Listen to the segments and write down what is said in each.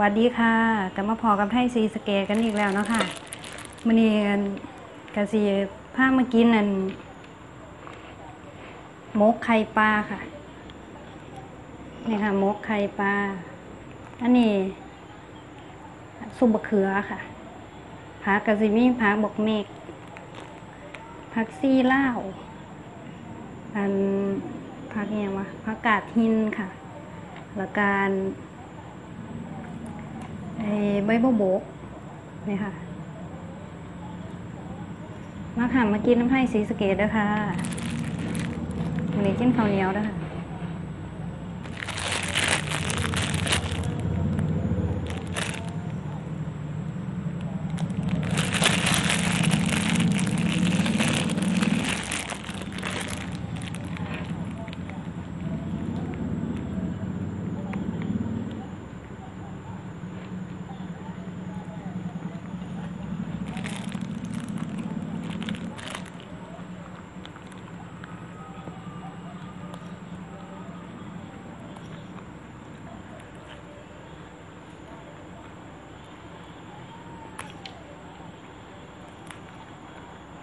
วัสดีค่ะกลับมาพอกับไทยซีสเกตกันอีกแล้วเนาะค่ะมื้อนี้กะสิพามากินอันมกไข่ปลาค่ะนี่ค่ะมกไข่ปลาอันนี้ซุปบะเขือค่ะผักกะสิมีผักบกเมกผักซี่ล่าอันผักเนี่ยวะผักกาดหินค่ะ แล้วการ ไอ้ใบโบโบกนี่ค่ะ มาค่ะมากินน้ำไผ่สีสเกตด้วยค่ะวันนี้กินข้าวเหนียวด้วยค่ะ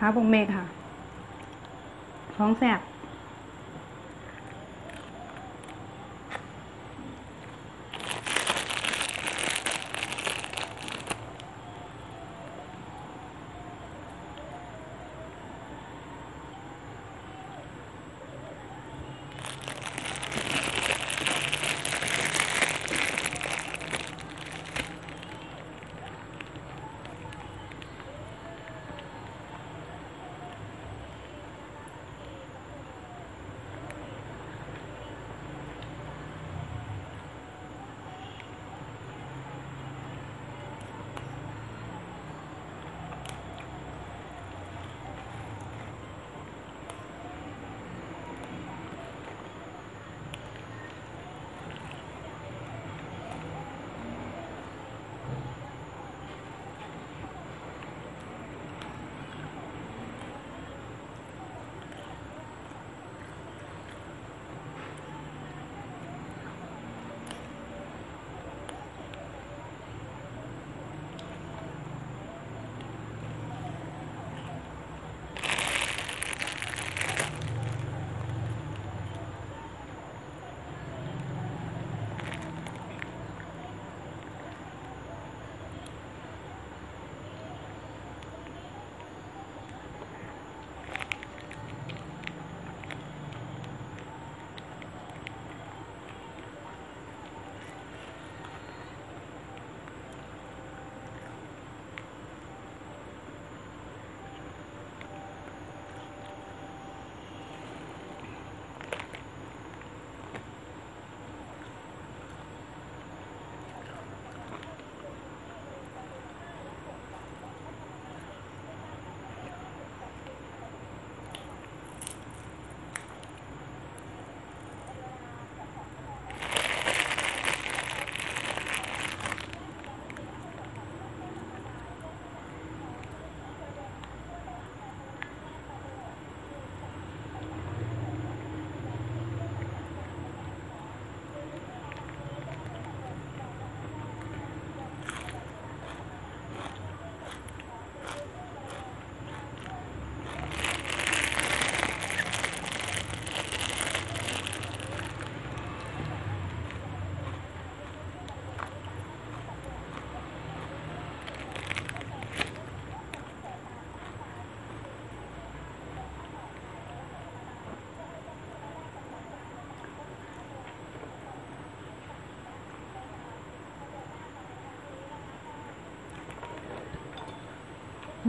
พระบงเมฆค่ะท้องแสบ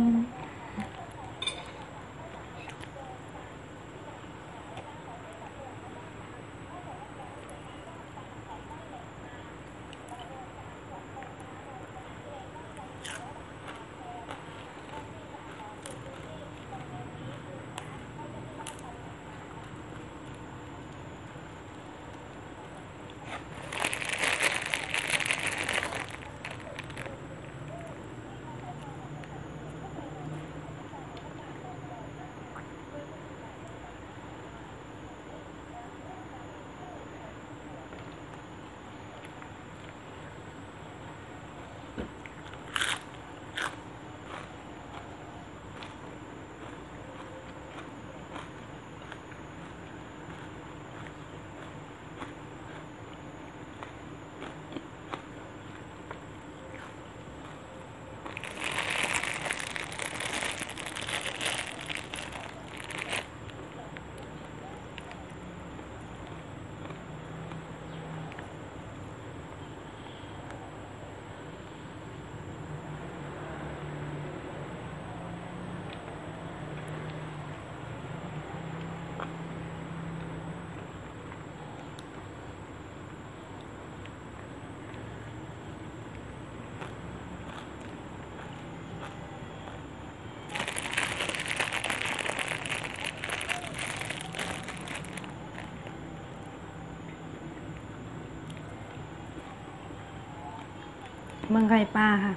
อ เมืองไก่ปลาค่ะ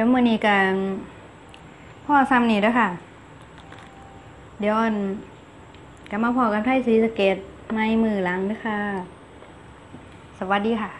แล้วมือนี้กันพ่อซ้ำนี่ด้อค่ะ เดี๋ยวอันกลับมาพอกันไพ่สีสเกดในมือหลังด้อค่ะ สวัสดีค่ะ